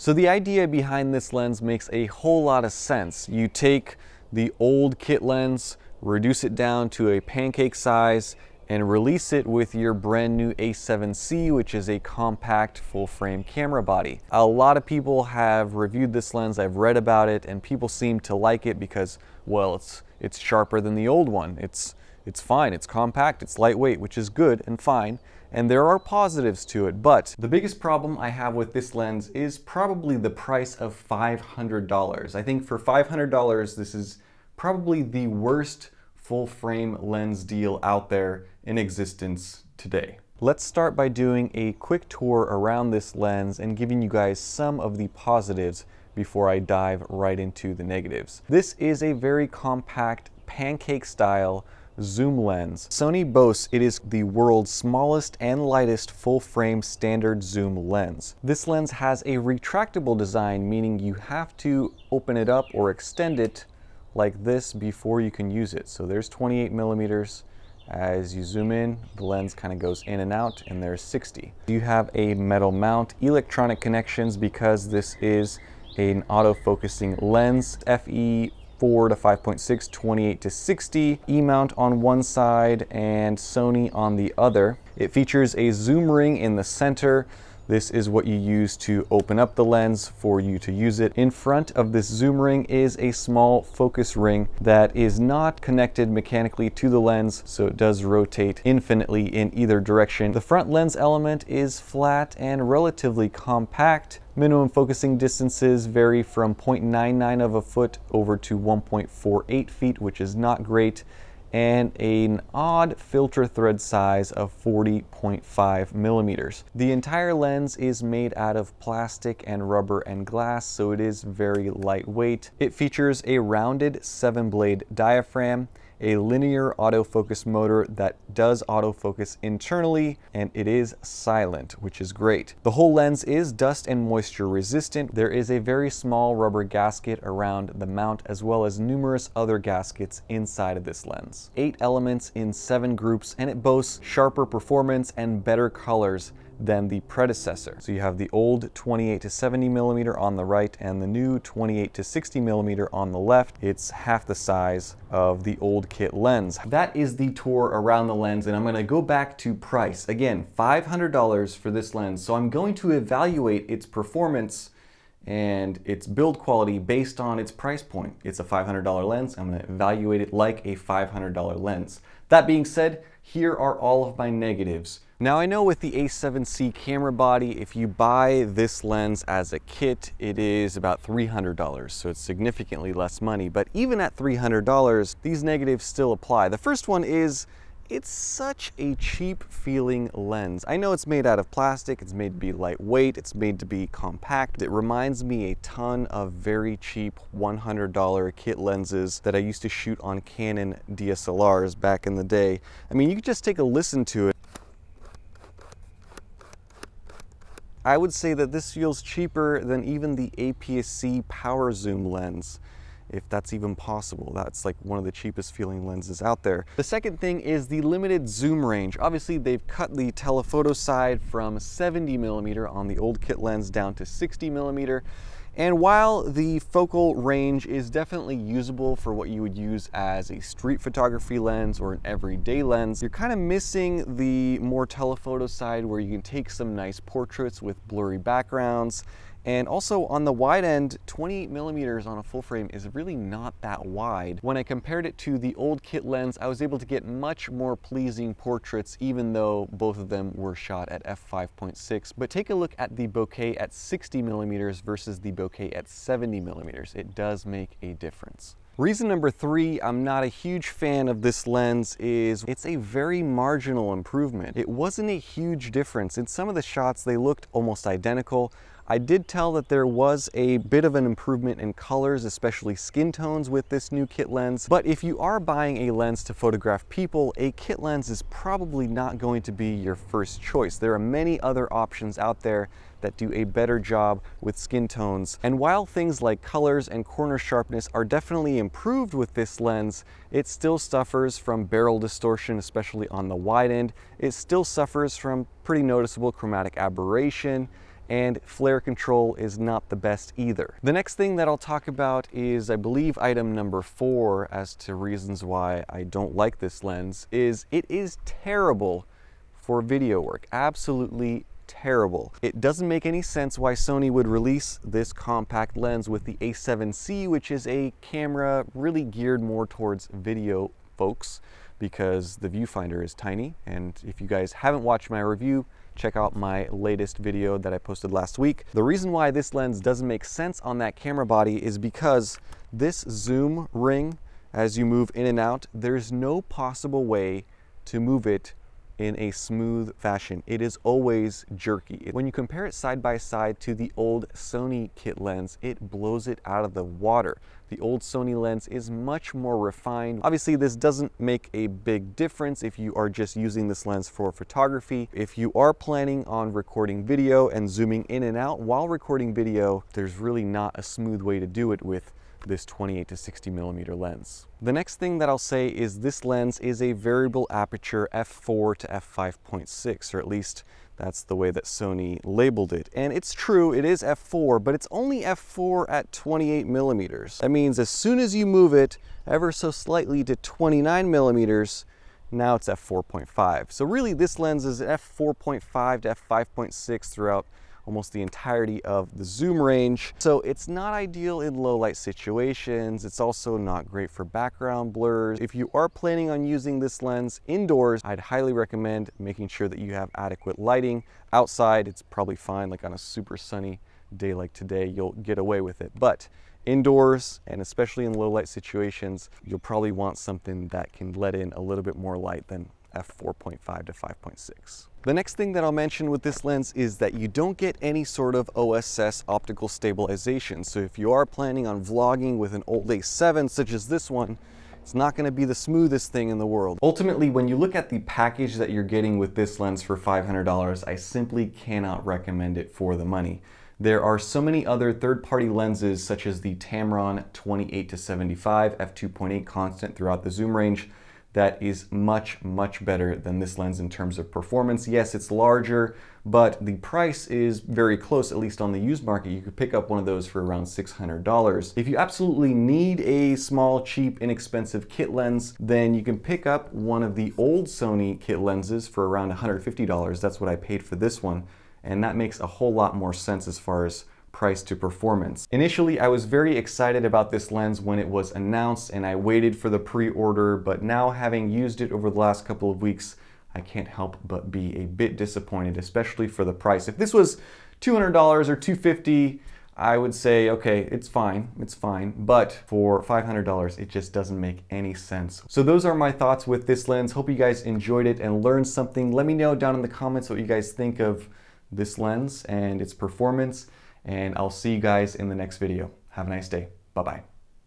So the idea behind this lens makes a whole lot of sense. You take the old kit lens, reduce it down to a pancake size, and release it with your brand new a7C, which is a compact full frame camera body. A lot of people have reviewed this lens, I've read about it, and people seem to like it because, well, it's, it's sharper than the old one. It's, it's fine, it's compact, it's lightweight, which is good and fine, and there are positives to it, but the biggest problem I have with this lens is probably the price of $500. I think for $500, this is probably the worst full frame lens deal out there in existence today. Let's start by doing a quick tour around this lens and giving you guys some of the positives before I dive right into the negatives. This is a very compact pancake style zoom lens. Sony boasts it is the world's smallest and lightest full frame standard zoom lens. This lens has a retractable design, meaning you have to open it up or extend it like this before you can use it. So there's 28 millimeters. As you zoom in, the lens kind of goes in and out and there's 60. You have a metal mount, electronic connections because this is an auto-focusing lens, FE 4 to 5.6, 28 to 60, E-mount on one side and Sony on the other. It features a zoom ring in the center, this is what you use to open up the lens for you to use it. In front of this zoom ring is a small focus ring that is not connected mechanically to the lens, so it does rotate infinitely in either direction. The front lens element is flat and relatively compact. Minimum focusing distances vary from 0.99 of a foot over to 1.48 feet, which is not great and an odd filter thread size of 40.5 millimeters. The entire lens is made out of plastic and rubber and glass, so it is very lightweight. It features a rounded seven blade diaphragm a linear autofocus motor that does autofocus internally and it is silent, which is great. The whole lens is dust and moisture resistant. There is a very small rubber gasket around the mount as well as numerous other gaskets inside of this lens. Eight elements in seven groups and it boasts sharper performance and better colors than the predecessor. So you have the old 28 to 70 millimeter on the right and the new 28 to 60 millimeter on the left. It's half the size of the old kit lens. That is the tour around the lens and I'm gonna go back to price. Again, $500 for this lens. So I'm going to evaluate its performance and its build quality based on its price point. It's a $500 lens. I'm gonna evaluate it like a $500 lens. That being said, here are all of my negatives. Now I know with the a7C camera body, if you buy this lens as a kit, it is about $300, so it's significantly less money. But even at $300, these negatives still apply. The first one is it's such a cheap feeling lens. I know it's made out of plastic, it's made to be lightweight, it's made to be compact. It reminds me a ton of very cheap $100 kit lenses that I used to shoot on Canon DSLRs back in the day. I mean, you could just take a listen to it I would say that this feels cheaper than even the APS-C power zoom lens if that's even possible. That's like one of the cheapest feeling lenses out there. The second thing is the limited zoom range. Obviously they've cut the telephoto side from 70 millimeter on the old kit lens down to 60 millimeter. And while the focal range is definitely usable for what you would use as a street photography lens or an everyday lens, you're kind of missing the more telephoto side where you can take some nice portraits with blurry backgrounds and also on the wide end, 28 millimeters on a full frame is really not that wide. When I compared it to the old kit lens, I was able to get much more pleasing portraits even though both of them were shot at f5.6. But take a look at the bokeh at 60 millimeters versus the bokeh at 70 millimeters. It does make a difference. Reason number three, I'm not a huge fan of this lens is it's a very marginal improvement. It wasn't a huge difference. In some of the shots, they looked almost identical. I did tell that there was a bit of an improvement in colors, especially skin tones with this new kit lens. But if you are buying a lens to photograph people, a kit lens is probably not going to be your first choice. There are many other options out there that do a better job with skin tones. And while things like colors and corner sharpness are definitely improved with this lens, it still suffers from barrel distortion, especially on the wide end. It still suffers from pretty noticeable chromatic aberration and flare control is not the best either. The next thing that I'll talk about is, I believe, item number four as to reasons why I don't like this lens, is it is terrible for video work. Absolutely terrible. It doesn't make any sense why Sony would release this compact lens with the a7C, which is a camera really geared more towards video folks because the viewfinder is tiny. And if you guys haven't watched my review, check out my latest video that I posted last week. The reason why this lens doesn't make sense on that camera body is because this zoom ring, as you move in and out, there's no possible way to move it in a smooth fashion. It is always jerky. When you compare it side by side to the old Sony kit lens, it blows it out of the water. The old Sony lens is much more refined. Obviously, this doesn't make a big difference if you are just using this lens for photography. If you are planning on recording video and zooming in and out while recording video, there's really not a smooth way to do it with this 28 to 60 millimeter lens. The next thing that I'll say is this lens is a variable aperture f4 to f5.6, or at least that's the way that Sony labeled it. And it's true, it is f4, but it's only f4 at 28 millimeters. That means as soon as you move it ever so slightly to 29 millimeters, now it's f4.5. So really this lens is f4.5 to f5.6 throughout almost the entirety of the zoom range. So it's not ideal in low light situations. It's also not great for background blurs. If you are planning on using this lens indoors, I'd highly recommend making sure that you have adequate lighting. Outside, it's probably fine, like on a super sunny day like today, you'll get away with it. But indoors and especially in low light situations, you'll probably want something that can let in a little bit more light than f4.5 to 5.6. The next thing that I'll mention with this lens is that you don't get any sort of OSS optical stabilization. So if you are planning on vlogging with an old A7 such as this one, it's not going to be the smoothest thing in the world. Ultimately, when you look at the package that you're getting with this lens for $500, I simply cannot recommend it for the money. There are so many other third-party lenses such as the Tamron 28 to 75 f2.8 constant throughout the zoom range that is much, much better than this lens in terms of performance. Yes, it's larger, but the price is very close, at least on the used market. You could pick up one of those for around $600. If you absolutely need a small, cheap, inexpensive kit lens, then you can pick up one of the old Sony kit lenses for around $150. That's what I paid for this one. And that makes a whole lot more sense as far as price to performance. Initially, I was very excited about this lens when it was announced and I waited for the pre-order, but now having used it over the last couple of weeks, I can't help but be a bit disappointed, especially for the price. If this was $200 or 250, I would say, okay, it's fine, it's fine. But for $500, it just doesn't make any sense. So those are my thoughts with this lens. Hope you guys enjoyed it and learned something. Let me know down in the comments what you guys think of this lens and its performance and I'll see you guys in the next video. Have a nice day. Bye-bye.